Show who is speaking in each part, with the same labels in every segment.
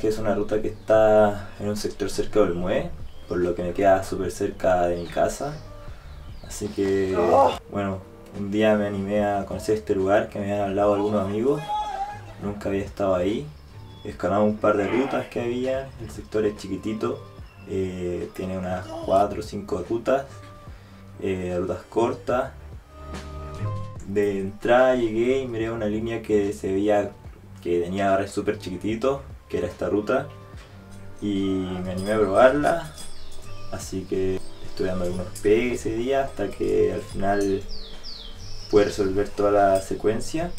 Speaker 1: todo es una ruta que está en un sector cerca del Mue, por lo que me queda súper cerca de mi casa. Así que, bueno, un día me animé a conocer este lugar que me habían hablado algunos amigos. Nunca había estado ahí. Escalamos un par de rutas que había. El sector es chiquitito. eh, tiene unas 4 o 5 rutas. eh, rutas cortas. De entrada llegué y miré una línea que se veía que tenía barres súper chiquititos, que era esta ruta. Y me animé a probarla. Así que estuve dando algunos pegues ese día hasta que al final pude resolver toda la secuencia.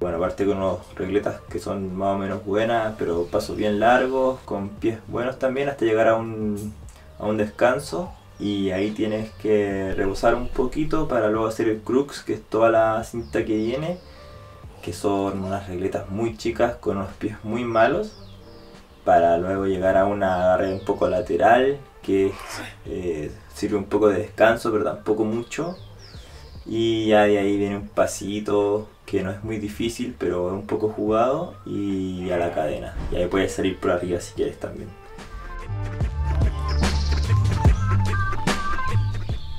Speaker 1: Bueno, aparte con unos regletas que son más o menos buenas, pero pasos bien largos, con pies buenos también hasta llegar a un, a un descanso. Y ahí tienes que rebosar un poquito para luego hacer el crux, que es toda la cinta que viene, que son unas regletas muy chicas con unos pies muy malos, para luego llegar a una agarre un poco lateral, que eh, sirve un poco de descanso, pero tampoco mucho. Y ya de ahí viene un pasito que no es muy difícil, pero es un poco jugado y a la cadena. Y ahí puedes salir por arriba si quieres también.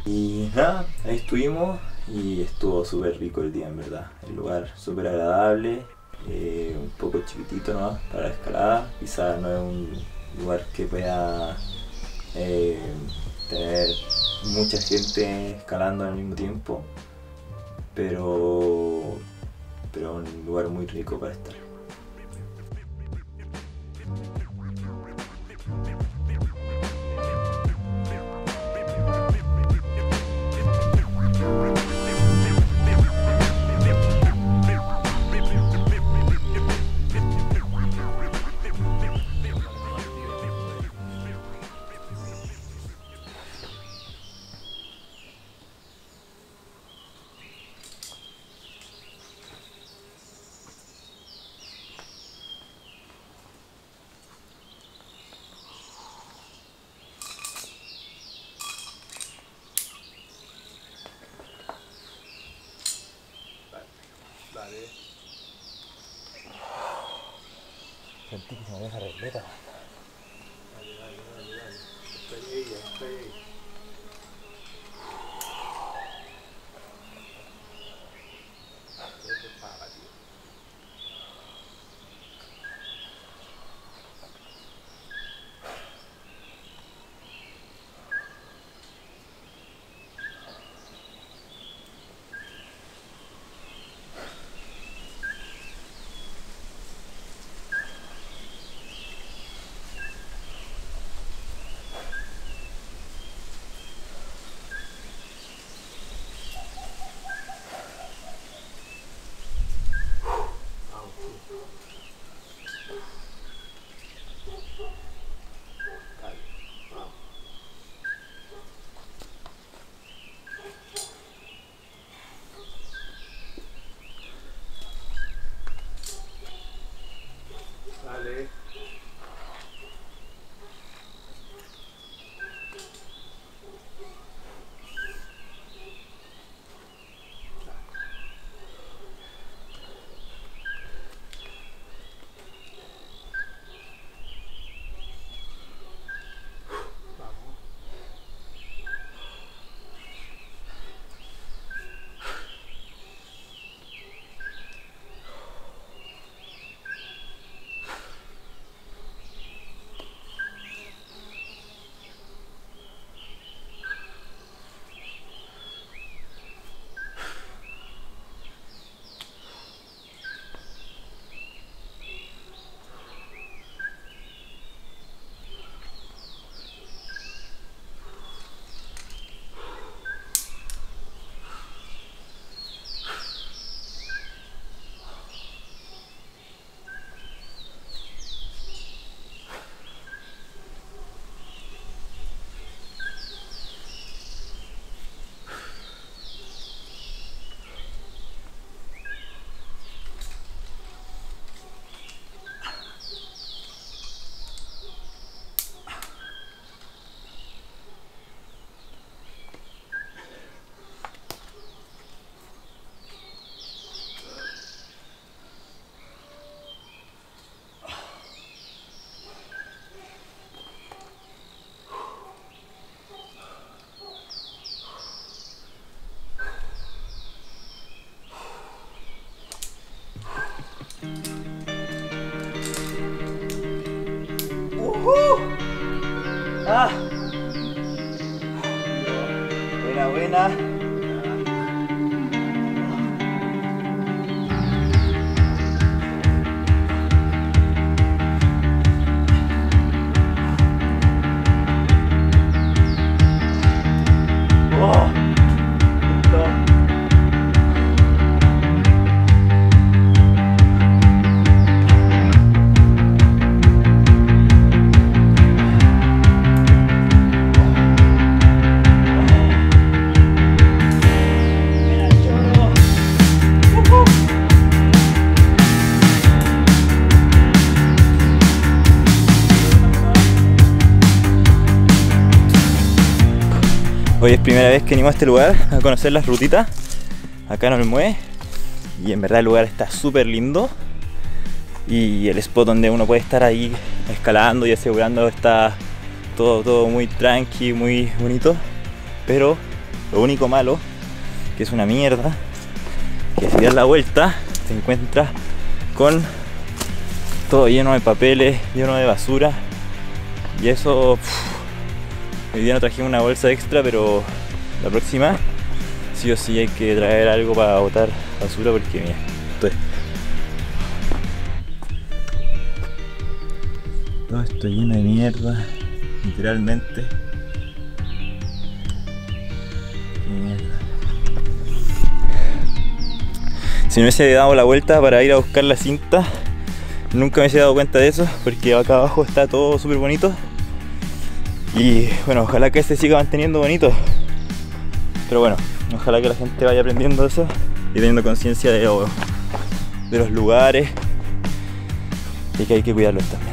Speaker 1: Y nada, ahí estuvimos y estuvo súper rico el día en verdad. El lugar súper agradable, eh, un poco chiquitito nomás para la escalada. Quizás no es un lugar que pueda eh, tener mucha gente escalando al mismo tiempo, pero, pero un lugar muy rico para estar. Sentí que se me deja regleta.
Speaker 2: Dale. Uh -huh.
Speaker 1: ah. Buena, buena. Hoy es primera vez que venimos a este lugar a conocer las rutitas. Acá en Olmué. Y en verdad el lugar está súper lindo. Y el spot donde uno puede estar ahí escalando y asegurando está todo, todo muy tranqui, muy bonito. Pero lo único malo que es una mierda que si das la vuelta te encuentras con todo lleno de papeles, lleno de basura. Y eso Hoy día no trajimos una bolsa extra, pero la próxima sí o sí hay que traer algo para botar basura porque mira, esto es- Todo esto lleno de mierda, literalmente. Si no hubiese dado la vuelta para ir a buscar la cinta, nunca me hubiese dado cuenta de eso, porque acá abajo está todo súper bonito. Y bueno, ojalá que este siga manteniendo bonito. Pero bueno, ojalá que la gente vaya aprendiendo eso y teniendo conciencia de, de los lugares y que hay que cuidarlos también.